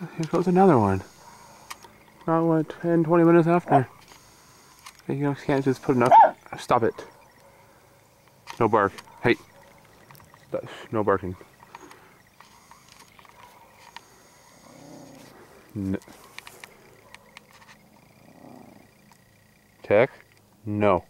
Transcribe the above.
Here goes another one. About what, 10, 20 minutes after. You can't just put enough. Stop it. No bark. Hey. No barking. No. Tech? No.